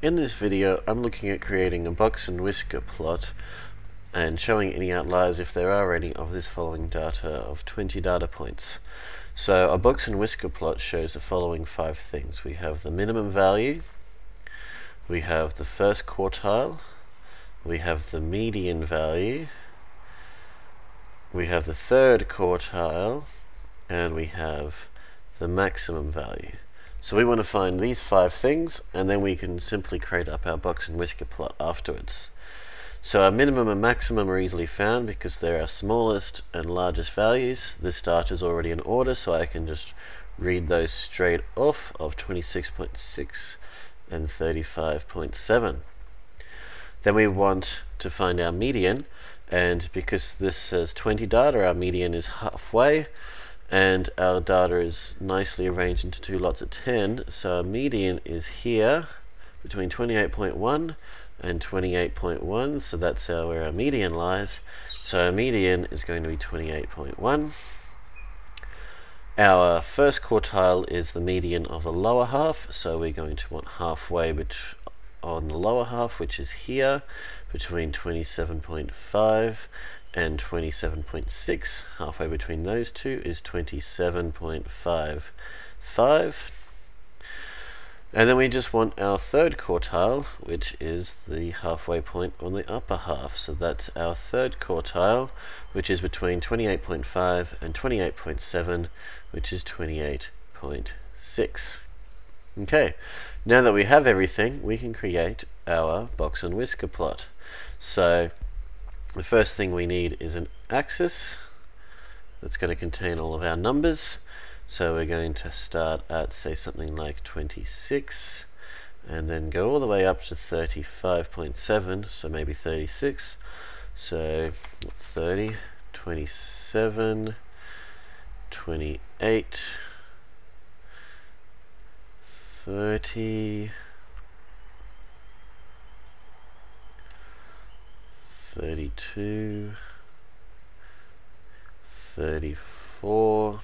In this video I'm looking at creating a box and whisker plot and showing any outliers if there are any of this following data of 20 data points. So a box and whisker plot shows the following five things. We have the minimum value, we have the first quartile, we have the median value, we have the third quartile, and we have the maximum value. So we want to find these five things and then we can simply create up our box and whisker plot afterwards. So our minimum and maximum are easily found because they're our smallest and largest values. This data is already in order so I can just read those straight off of 26.6 and 35.7. Then we want to find our median and because this says 20 data our median is halfway and our data is nicely arranged into two lots of 10 so our median is here between 28.1 and 28.1 so that's our, where our median lies. So our median is going to be 28.1 our first quartile is the median of the lower half. So we're going to want halfway on the lower half which is here between 27.5 and 27.6. Halfway between those two is 27.55. And then we just want our third quartile, which is the halfway point on the upper half. So that's our third quartile, which is between 28.5 and 28.7, which is 28.6. Okay, now that we have everything, we can create our box and whisker plot. So the first thing we need is an axis that's going to contain all of our numbers. So we're going to start at say something like 26 and then go all the way up to 35.7 so maybe 36 so 30 27 28 30 32, 34,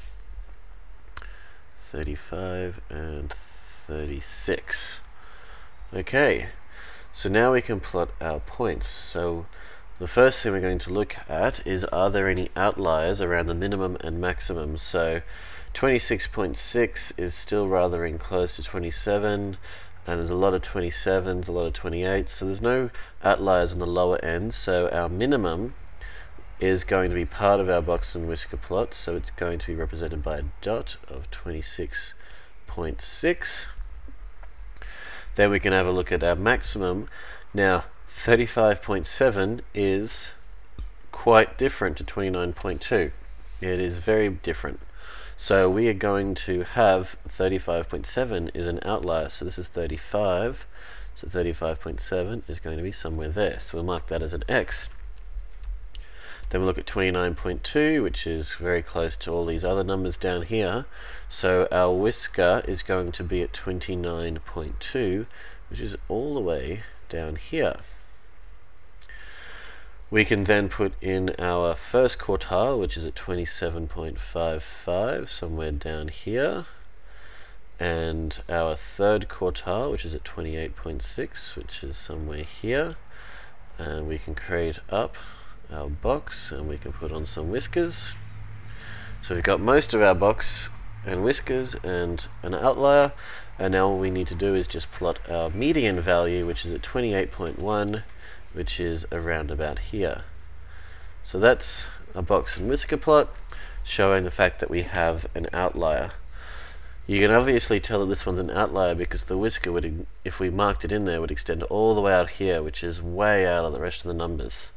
35, and 36. Okay, so now we can plot our points. So the first thing we're going to look at is are there any outliers around the minimum and maximum. So 26.6 is still rather in close to 27 and there's a lot of 27s, a lot of 28s, so there's no outliers on the lower end, so our minimum is going to be part of our box and whisker plot, so it's going to be represented by a dot of 26.6. Then we can have a look at our maximum. Now, 35.7 is quite different to 29.2. It is very different. So we are going to have 35.7 is an outlier. So this is 35. So 35.7 is going to be somewhere there. So we'll mark that as an X. Then we look at 29.2, which is very close to all these other numbers down here. So our whisker is going to be at 29.2, which is all the way down here. We can then put in our first quartile, which is at 27.55, somewhere down here. And our third quartile, which is at 28.6, which is somewhere here. And we can create up our box and we can put on some whiskers. So we've got most of our box and whiskers and an outlier. And now all we need to do is just plot our median value, which is at 28.1 which is around about here. So that's a box and whisker plot showing the fact that we have an outlier. You can obviously tell that this one's an outlier because the whisker would, if we marked it in there, would extend all the way out here, which is way out of the rest of the numbers.